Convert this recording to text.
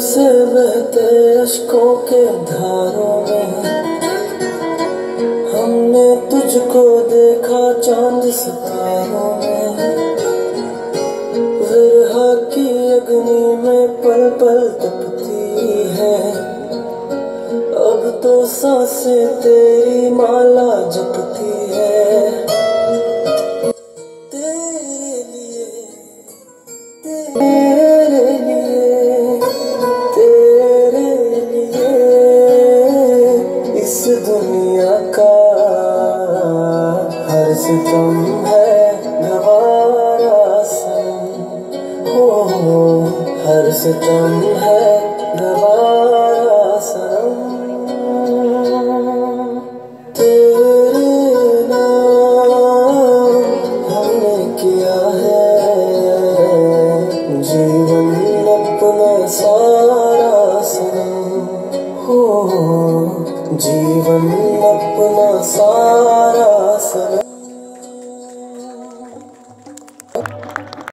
से बहते अशकों के धारों में। हमने तुझको देखा चाँद सितारों में। विरहा की अग्नि में पल पल तपती है। अब तो सांसे तेरी माला जपती है। तेरे लिए, तेरे दुनिया का हर सितम है गवारा सनम हो हर सितम है गवारा तेरे नाम हमने किया है। जीवन हो जीवन अपना सारा।